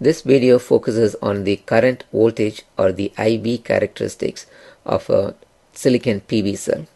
This video focuses on the current voltage or the IV characteristics of a silicon PV cell.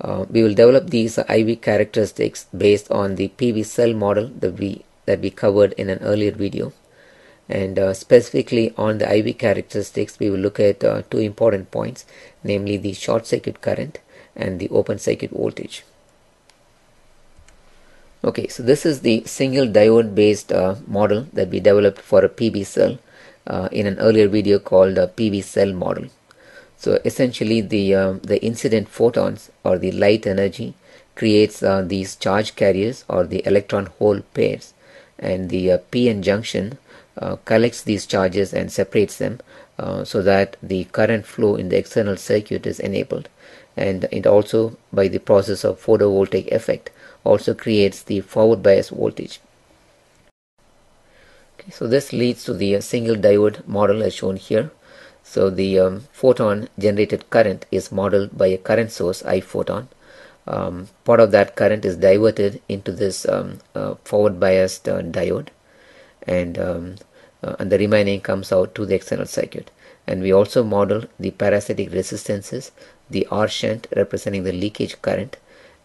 Uh, we will develop these IV characteristics based on the PV cell model that we that we covered in an earlier video and uh, specifically on the IV characteristics we will look at uh, two important points namely the short circuit current and the open circuit voltage. Okay, so this is the single diode based uh, model that we developed for a PV cell uh, in an earlier video called a PV cell model. So essentially the, uh, the incident photons or the light energy creates uh, these charge carriers or the electron hole pairs and the uh, PN junction uh, collects these charges and separates them so that the current flow in the external circuit is enabled and it also by the process of photovoltaic effect also creates the forward bias voltage. Okay, so this leads to the single diode model as shown here. So the um, photon generated current is modeled by a current source I photon. Um, part of that current is diverted into this um, uh, forward biased uh, diode and, um, uh, and the remaining comes out to the external circuit. And we also model the parasitic resistances, the R shunt representing the leakage current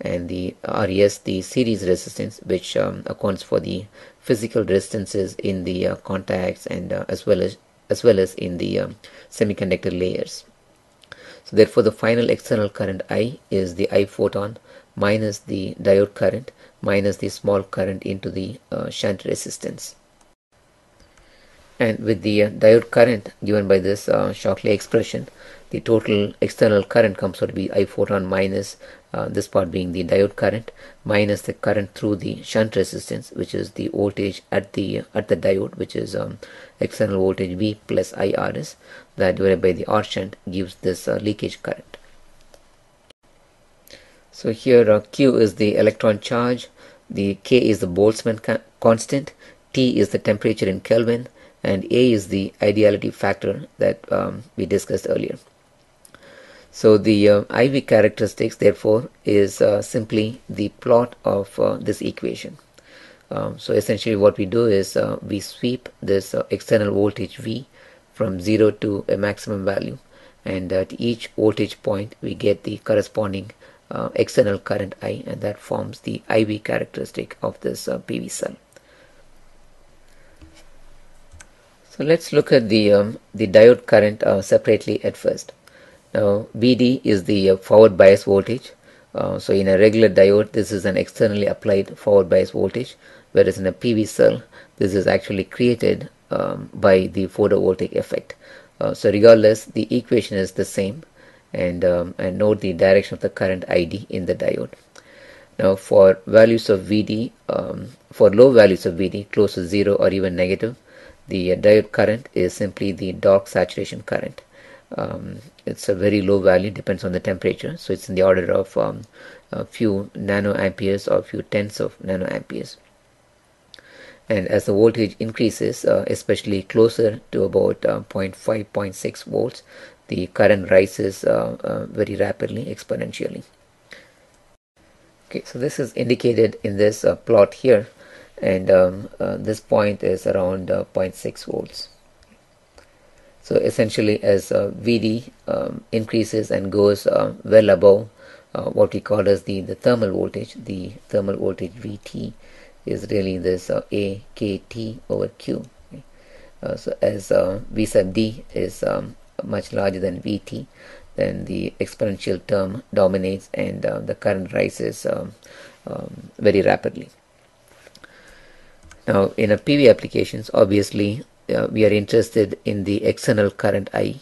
and the RS the series resistance which um, accounts for the physical resistances in the uh, contacts and uh, as well as as well as in the um, semiconductor layers. So therefore the final external current I is the I photon minus the diode current minus the small current into the uh, shunt resistance. And with the uh, diode current given by this uh, Shockley expression the total external current comes out to be I photon minus uh, this part being the diode current minus the current through the shunt resistance which is the voltage at the at the diode which is um, external voltage V plus IRS that divided by the R shunt gives this uh, leakage current. So here uh, Q is the electron charge, the K is the Boltzmann constant, T is the temperature in Kelvin and A is the ideality factor that um, we discussed earlier. So the uh, IV characteristics therefore is uh, simply the plot of uh, this equation. Um, so essentially what we do is uh, we sweep this uh, external voltage V from 0 to a maximum value and at each voltage point we get the corresponding uh, external current I and that forms the IV characteristic of this PV cell. So let's look at the um, the diode current separately at first. Now VD is the uh, forward bias voltage. Uh, so in a regular diode this is an externally applied forward bias voltage whereas in a PV cell this is actually created um, by the photovoltaic effect. Uh, so regardless the equation is the same and, um, and note the direction of the current ID in the diode. Now for values of VD, um, for low values of VD close to 0 or even negative, the diode current is simply the dark saturation current um, it's a very low value depends on the temperature. So it's in the order of um, a few nanoamperes or a few tenths of nanoamperes. And as the voltage increases uh, especially closer to about uh, 0.5 0.6 volts the current rises uh, uh, very rapidly exponentially. Okay so this is indicated in this uh, plot here. And um, uh, this point is around 0.6 volts so essentially as uh, VD um, increases and goes uh, well above uh, what we call as the, the thermal voltage, the thermal voltage VT is really this uh, AKT over Q. Uh, so as uh, V sub D is um, much larger than VT, then the exponential term dominates and the current rises um, um, very rapidly. Now in a PV applications, obviously uh, we are interested in the external current I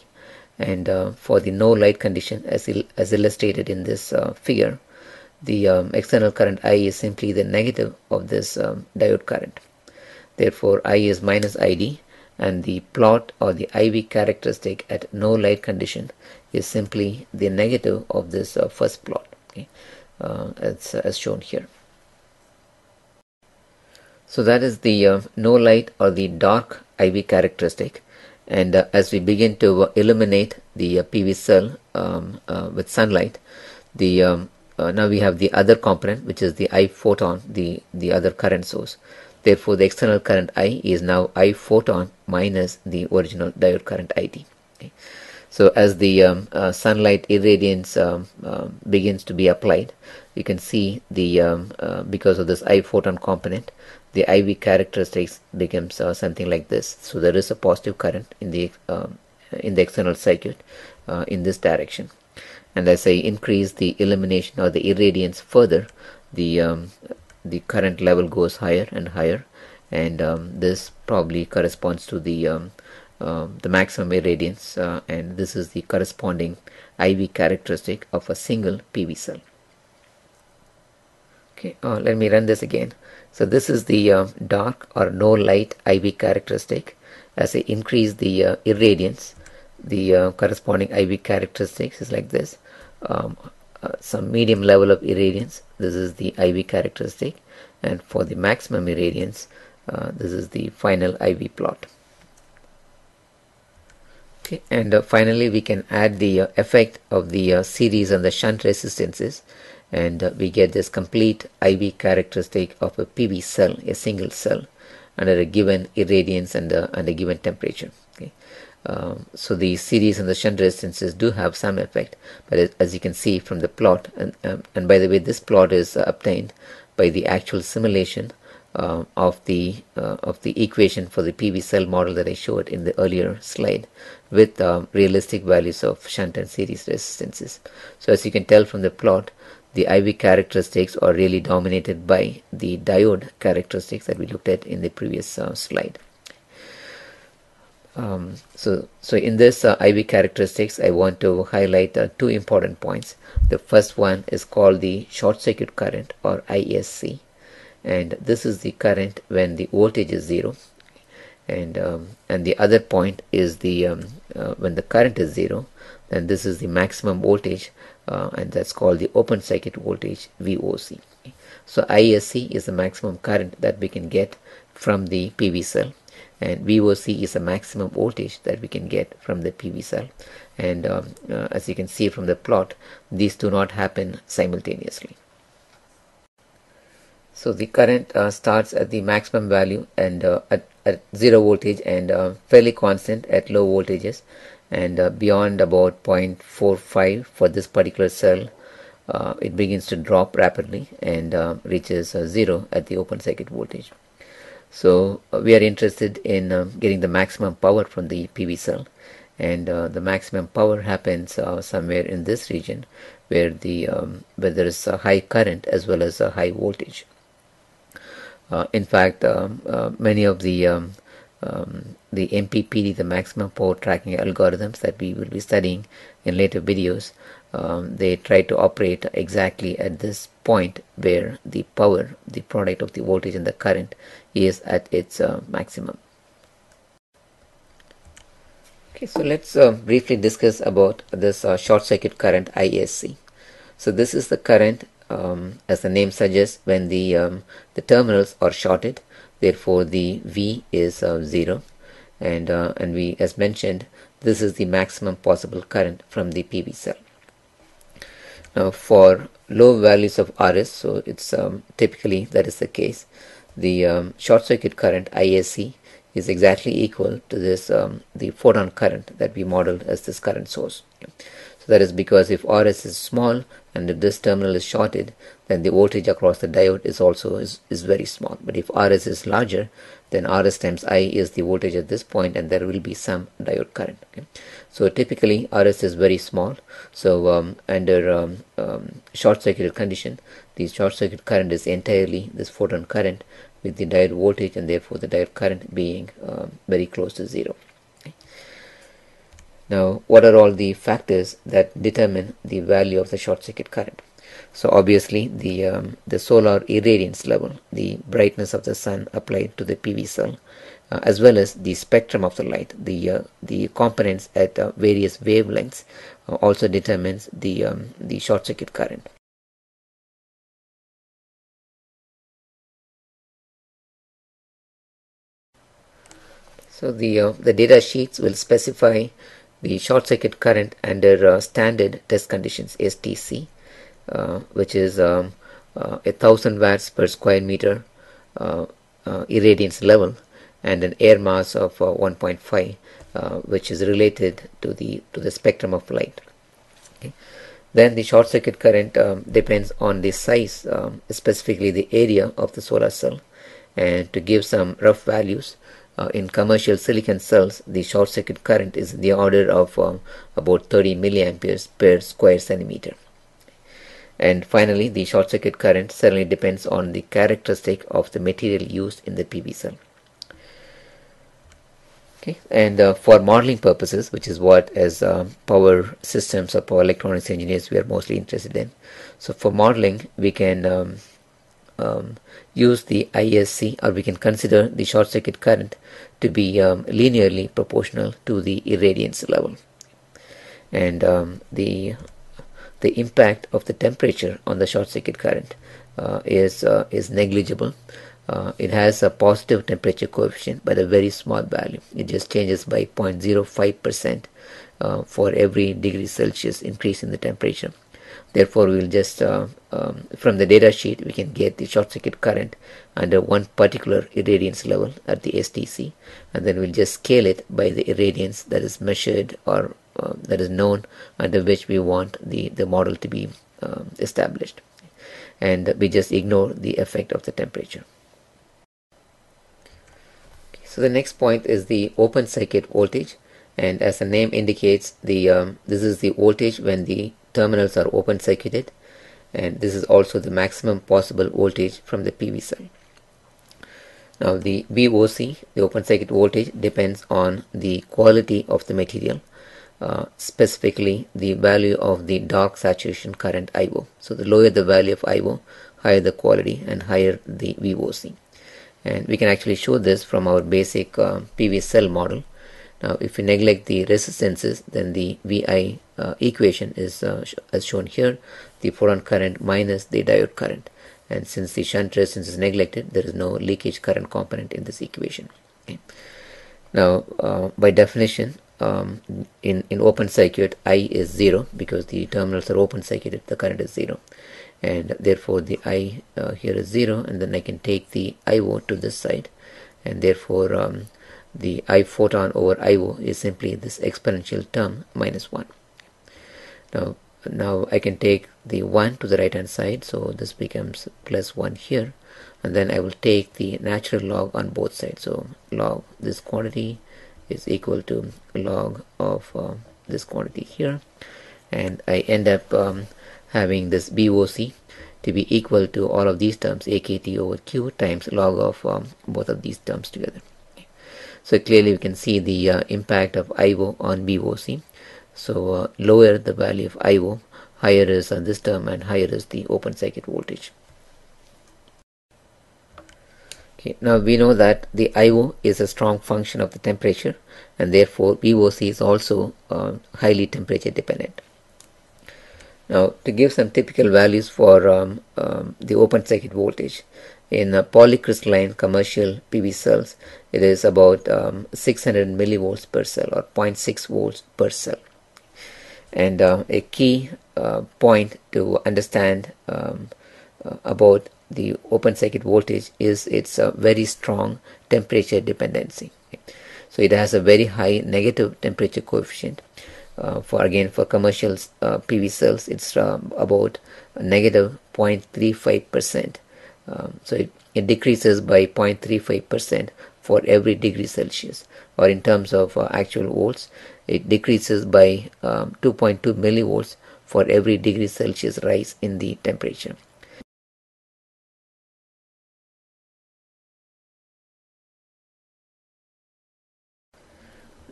and uh, for the no light condition as, il as illustrated in this uh, figure the um, external current I is simply the negative of this um, diode current therefore I is minus ID and the plot or the IV characteristic at no light condition is simply the negative of this uh, first plot okay? Uh, as, as shown here so that is the uh, no light or the dark IV characteristic and uh, as we begin to uh, illuminate the uh, PV cell um, uh, with sunlight the um, uh, now we have the other component which is the I photon the the other current source Therefore, the external current I is now I photon minus the original diode current ID. Okay. So as the um, uh, sunlight irradiance um, uh, begins to be applied, you can see the um, uh, because of this I photon component, the IV characteristics becomes uh, something like this. So there is a positive current in the um, in the external circuit uh, in this direction, and as I increase the illumination or the irradiance further, the um, the current level goes higher and higher, and um, this probably corresponds to the um, um, the maximum irradiance uh, and this is the corresponding IV characteristic of a single PV cell. Okay, uh, let me run this again. So this is the uh, dark or no light IV characteristic. As I increase the uh, irradiance, the uh, corresponding IV characteristics is like this. Um, uh, some medium level of irradiance, this is the IV characteristic and for the maximum irradiance, this is the final IV plot okay and uh, finally we can add the uh, effect of the uh, series and the shunt resistances and uh, we get this complete IV characteristic of a PV cell a single cell under a given irradiance and, uh, a given temperature okay um, so the series and the shunt resistances do have some effect but as you can see from the plot and, um, and by the way this plot is uh, obtained by the actual simulation uh, of the uh, of the equation for the PV cell model that I showed in the earlier slide with uh, realistic values of shunt and series resistances. So as you can tell from the plot the IV characteristics are really dominated by the diode characteristics that we looked at in the previous uh, slide. Um, so, so in this uh, IV characteristics, I want to highlight uh, two important points. The first one is called the short circuit current or ISC and this is the current when the voltage is zero and um, and the other point is the um, uh, when the current is zero then this is the maximum voltage uh, and that's called the open circuit voltage VOC so ISC is the maximum current that we can get from the PV cell and VOC is the maximum voltage that we can get from the PV cell. And um, uh, as you can see from the plot these do not happen simultaneously. So the current uh, starts at the maximum value and uh, at, at, zero voltage and uh, fairly constant at low voltages and uh, beyond about 0.45 for this particular cell uh, it begins to drop rapidly and uh, reaches zero at the open circuit voltage. So we are interested in um, getting the maximum power from the PV cell and the maximum power happens somewhere in this region where the um, where there is a high current as well as a high voltage. Uh, in fact, um, uh, many of the um, um, the MPPT, the maximum power tracking algorithms that we will be studying in later videos, um, they try to operate exactly at this point where the power, the product of the voltage and the current, is at its uh, maximum. Okay, so let's uh, briefly discuss about this uh, short circuit current ISC. So this is the current um, as the name suggests when the um, the terminals are shorted therefore the V is uh, 0 and uh, and we as mentioned this is the maximum possible current from the PV cell. Now for low values of RS so it's um, typically that is the case. The um, short circuit current ISC is exactly equal to this um, the photon current that we modeled as this current source. so that is because if RS is small and if this terminal is shorted, then the voltage across the diode is also is, is very small. But if RS is larger, then RS times I is the voltage at this point and there will be some diode current. Okay? So typically RS is very small. So um, under um, um, short circuit condition, the short circuit current is entirely this photon current with the diode voltage and therefore the diode current being um, very close to zero. Now, what are all the factors that determine the value of the short circuit current? So obviously the um, the solar irradiance level, the brightness of the sun applied to the PV cell, uh, as well as the spectrum of the light, the uh, the components at uh, various wavelengths, uh, also determines the um, the short circuit current. So the uh, the data sheets will specify the short circuit current under uh, standard test conditions STC uh, which is um, uh, a thousand watts per square meter irradiance level and an air mass of 1.5 which is related to the to the spectrum of light okay. then the short circuit current um, depends on the size um, specifically the area of the solar cell and to give some rough values uh, in commercial silicon cells the short circuit current is in the order of um, about 30 milliamperes per square centimeter. And finally the short circuit current certainly depends on the characteristic of the material used in the PV cell. Okay and uh, for modeling purposes which is what as uh, power systems or power electronics engineers we are mostly interested in so for modeling we can um, um, use the ISC or we can consider the short circuit current to be um, linearly proportional to the irradiance level. And um, the the impact of the temperature on the short circuit current uh, is uh, is negligible. Uh, it has a positive temperature coefficient but a very small value. It just changes by 0.05 percent uh, for every degree Celsius increase in the temperature therefore we will just uh, um, from the data sheet we can get the short circuit current under one particular irradiance level at the STC and then we'll just scale it by the irradiance that is measured or uh, that is known under which we want the the model to be um, established. And we just ignore the effect of the temperature. So the next point is the open circuit voltage. And as the name indicates the um, this is the voltage when the terminals are open circuited and this is also the maximum possible voltage from the PV cell. Now the VOC, the open circuit voltage depends on the quality of the material, uh, specifically the value of the dark saturation current IO. So the lower the value of IO, higher the quality and higher the VOC and we can actually show this from our basic uh, PV cell model now if we neglect the resistances then the VI uh, equation is uh, sh as shown here. The photon current minus the diode current. And since the shunt resistance is neglected there is no leakage current component in this equation. Okay. now uh, by definition um, in in open circuit I is 0 because the terminals are open circuited the current is 0 and therefore the I uh, here is 0 and then I can take the IO to this side. And therefore um, the I photon over IO is simply this exponential term minus 1 now now I can take the 1 to the right hand side so this becomes plus 1 here and then I will take the natural log on both sides so log this quantity is equal to log of uh, this quantity here and I end up um, having this VOC to be equal to all of these terms AKT over Q times log of um, both of these terms together. So clearly we can see the uh, impact of IO on VOC. So uh, lower the value of IO, higher is on this term and higher is the open circuit voltage. Okay, now we know that the IO is a strong function of the temperature and therefore VOC is also uh, highly temperature dependent. Now to give some typical values for um, um, the open circuit voltage in a polycrystalline commercial PV cells it is about um, 600 millivolts per cell or 0.6 volts per cell. And uh, a key uh, point to understand um, uh, about the open circuit voltage is its a very strong temperature dependency. So it has a very high negative temperature coefficient. Uh, for again for commercial uh, PV cells it's about negative 0.35 percent um, so it, it, decreases by 0.35 percent for every degree Celsius or in terms of uh, actual volts it decreases by um, 2.2 millivolts for every degree Celsius rise in the temperature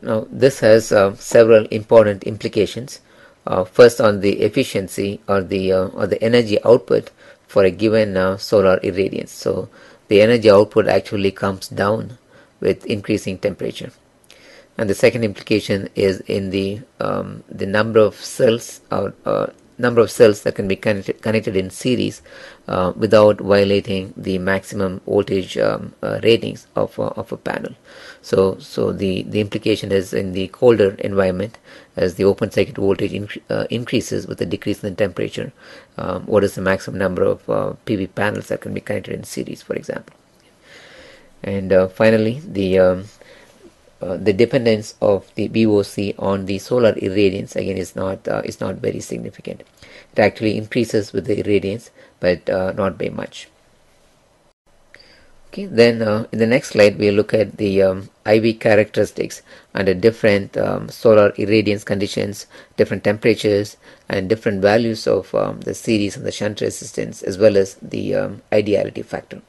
Now this has uh, several important implications. Uh, first on the efficiency or the uh, or the energy output for a given uh, solar irradiance. So the energy output actually comes down with increasing temperature. And the second implication is in the um, the number of cells or uh, number of cells that can be connected, connected in series uh, without violating the maximum voltage um, uh, ratings of, uh, of a panel. So, so the, the implication is in the colder environment as the open circuit voltage uh, increases with a decrease in the temperature, um, what is the maximum number of uh, PV panels that can be connected in series, for example. and uh, finally the um, uh, the dependence of the VOC on the solar irradiance again is not uh, is not very significant. It actually increases with the irradiance, but uh, not by much. Okay, then uh, in the next slide we'll look at the um, IV characteristics under different um, solar irradiance conditions, different temperatures, and different values of um, the series and the shunt resistance, as well as the um, ideality factor.